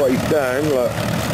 what he's look.